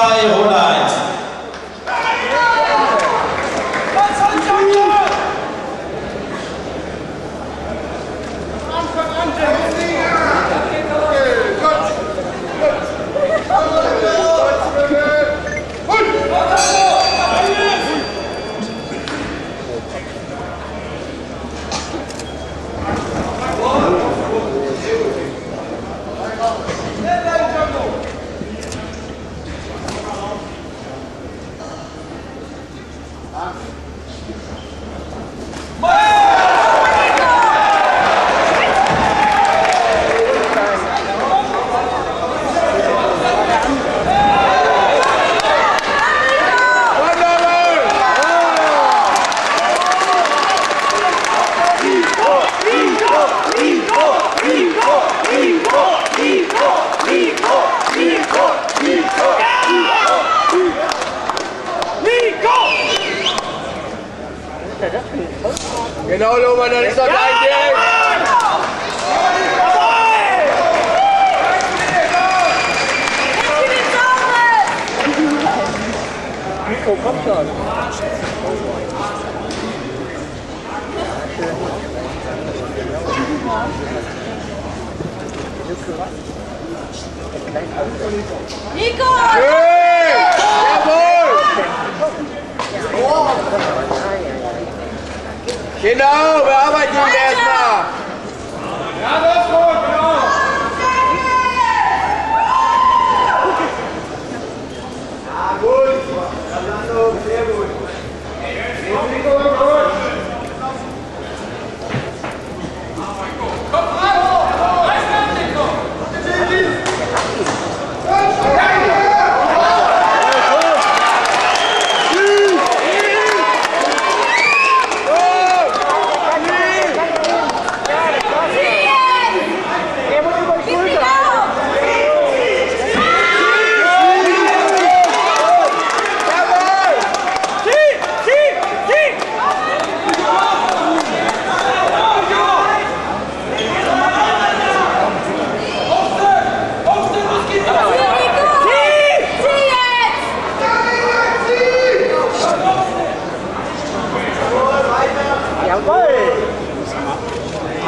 शिवाय हो Genau, Lohmann, das ist doch dein Ding! Nico, komm schon. Nico! Schön! Que não, vai, vai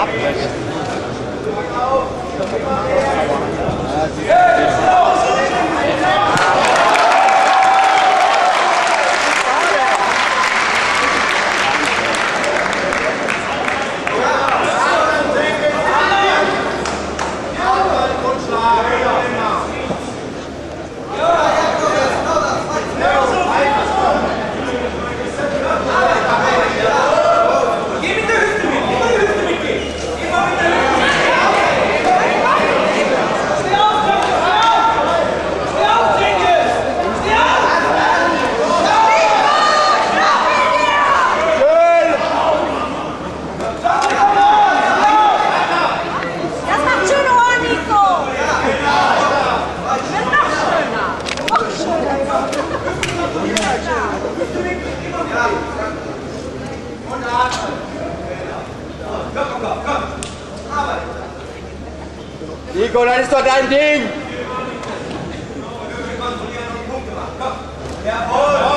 Schlager. Nico, das ist doch dein Ding! Auf,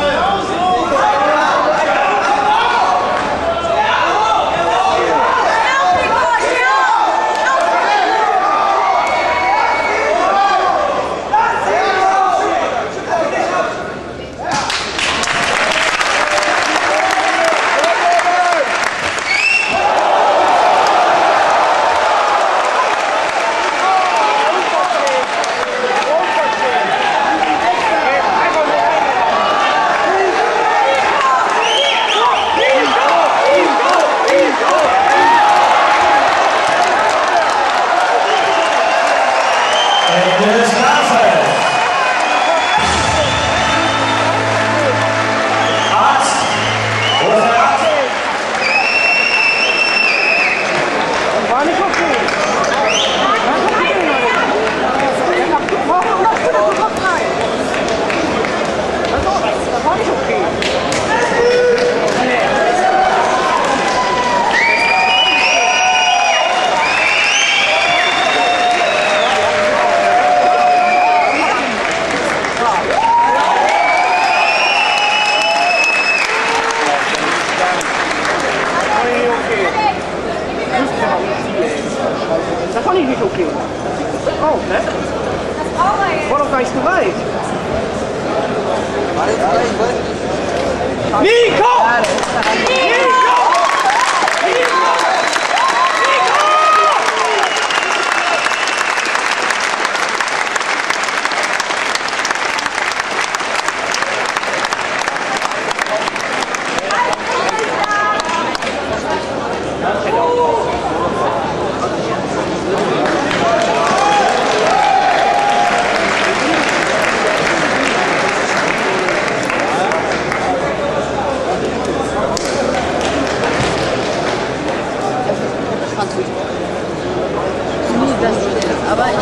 Aber ich.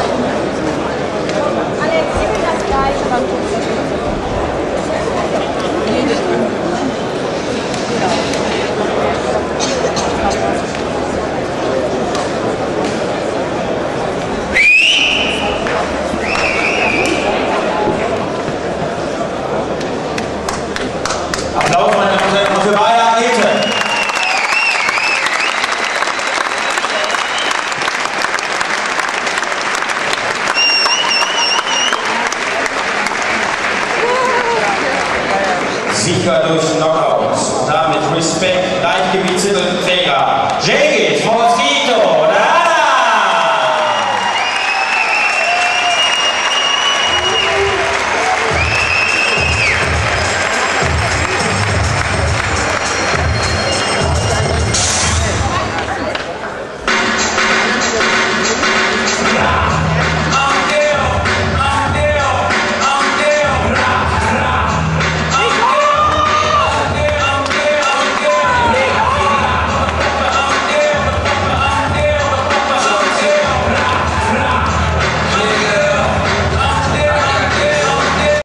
Alex, ich will das gleich.